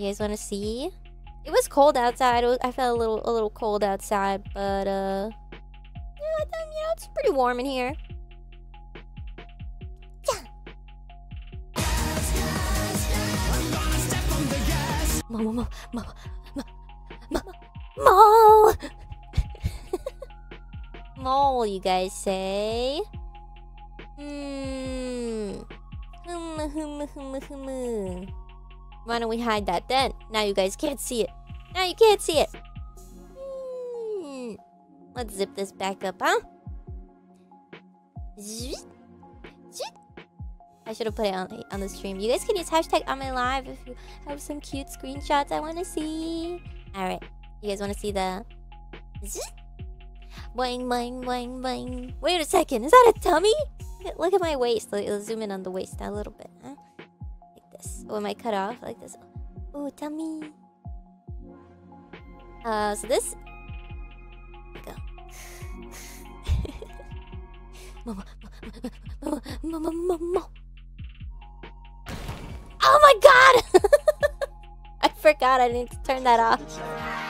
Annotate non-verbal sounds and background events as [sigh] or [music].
You guys want to see? It was cold outside. Was, I felt a little a little cold outside, but uh, yeah, you know it's pretty warm in here. Mo, mo, mo, mo, mo, mo, mo. [laughs] Mole, you guys say? Hmm. Hum, hum, hum, hum. Why don't we hide that then? Now you guys can't see it. Now you can't see it. Hmm. Let's zip this back up, huh? I should have put it on on the stream. You guys can use hashtag amelive if you have some cute screenshots I want to see. All right, you guys want to see the? Boing boing boing boing. Wait a second, is that a tummy? Look at my waist. Let's zoom in on the waist a little bit. Huh? This. Or am I cut off like this? Oh, tummy. Uh, so this. Go. [laughs] Oh my god! [laughs] I forgot I need to turn that off.